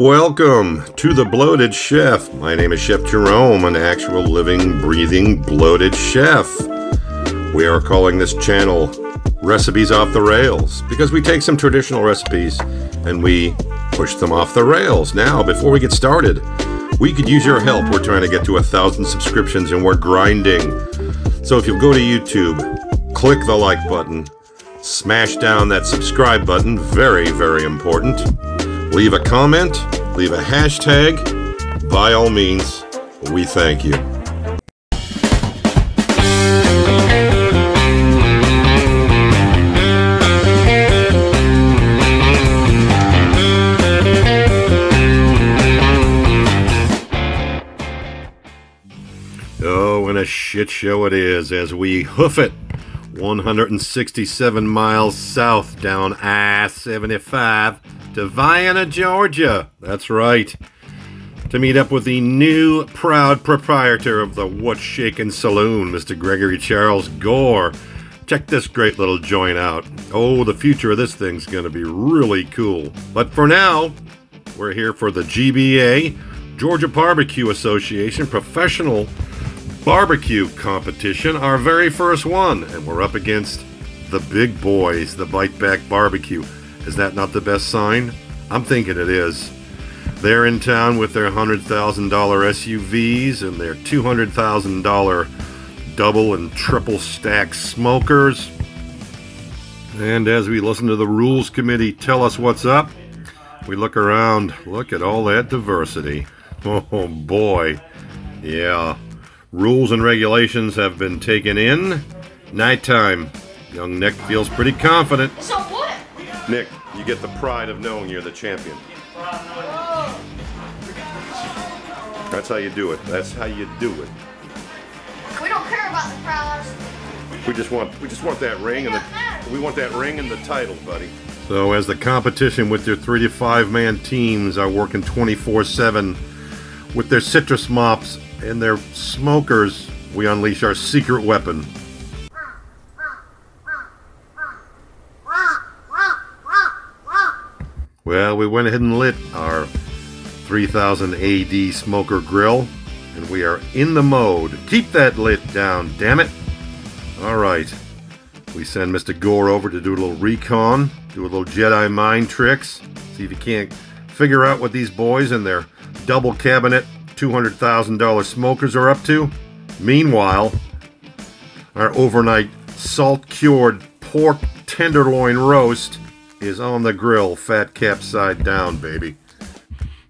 Welcome to the Bloated Chef. My name is Chef Jerome, an actual living, breathing, bloated chef. We are calling this channel Recipes Off the Rails because we take some traditional recipes and we push them off the rails. Now, before we get started, we could use your help. We're trying to get to a thousand subscriptions and we're grinding. So if you'll go to YouTube, click the like button, smash down that subscribe button, very, very important. Leave a comment, leave a hashtag. By all means, we thank you. Oh, and a shit show it is as we hoof it 167 miles south down I 75 to Vienna, Georgia. That's right. To meet up with the new proud proprietor of the What's Shaken Saloon, Mr. Gregory Charles Gore. Check this great little joint out. Oh, the future of this thing's going to be really cool. But for now, we're here for the GBA, Georgia Barbecue Association Professional Barbecue Competition, our very first one. And we're up against the big boys, the Bite Back Barbecue. Is that not the best sign? I'm thinking it is. They're in town with their $100,000 SUVs and their $200,000 double and triple stack smokers. And as we listen to the Rules Committee tell us what's up, we look around. Look at all that diversity. Oh boy. Yeah. Rules and regulations have been taken in. Nighttime. Young Nick feels pretty confident. So? Nick, you get the pride of knowing you're the champion. That's how you do it. That's how you do it. We don't care about the crowds. We just want we just want that ring and the we want that ring and the title, buddy. So as the competition with their three to five man teams are working 24/7 with their citrus mops and their smokers, we unleash our secret weapon. Well, we went ahead and lit our 3000 AD smoker grill, and we are in the mode. Keep that lit down, damn it! All right, we send Mr. Gore over to do a little recon, do a little Jedi mind tricks, see if he can't figure out what these boys and their double cabinet $200,000 smokers are up to. Meanwhile, our overnight salt cured pork tenderloin roast is on the grill, fat cap side down, baby.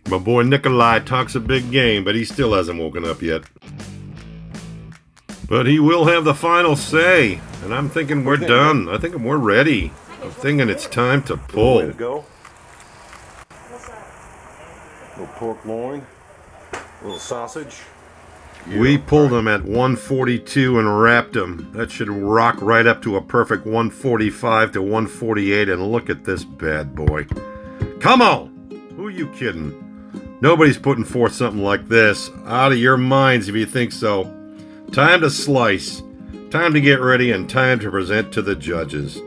My boy Nikolai talks a big game, but he still hasn't woken up yet. But he will have the final say, and I'm thinking we're done. I think we're ready. I'm thinking it's time to pull. To go. Little pork loin, a little sausage. We pulled them at 142 and wrapped them. That should rock right up to a perfect 145 to 148. And look at this bad boy. Come on! Who are you kidding? Nobody's putting forth something like this. Out of your minds if you think so. Time to slice. Time to get ready and time to present to the judges.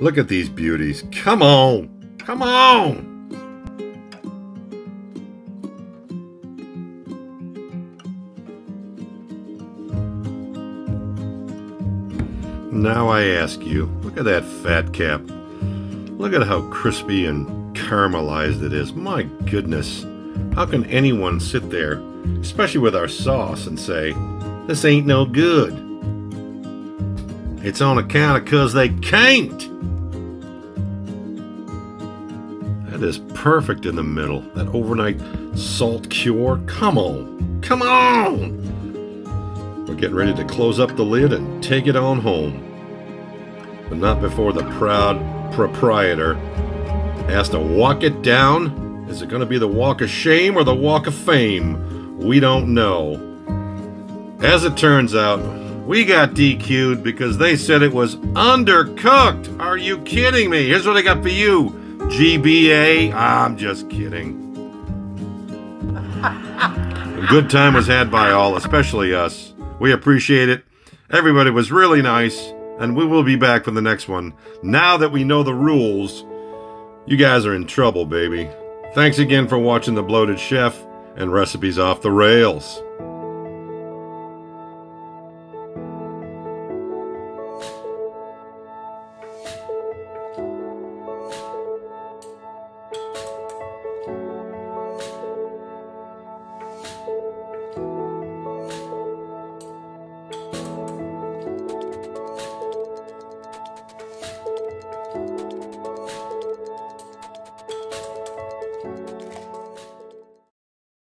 Look at these beauties. Come on! Come on! Now I ask you, look at that fat cap. Look at how crispy and caramelized it is. My goodness. How can anyone sit there, especially with our sauce, and say, this ain't no good? It's on account of cause they can't. That is perfect in the middle. That overnight salt cure. Come on. Come on. Getting ready to close up the lid and take it on home. But not before the proud proprietor has to walk it down. Is it going to be the walk of shame or the walk of fame? We don't know. As it turns out, we got DQ'd because they said it was undercooked. Are you kidding me? Here's what I got for you, GBA. I'm just kidding. A good time was had by all, especially us. We appreciate it. Everybody was really nice, and we will be back for the next one. Now that we know the rules, you guys are in trouble, baby. Thanks again for watching The Bloated Chef and Recipes Off the Rails.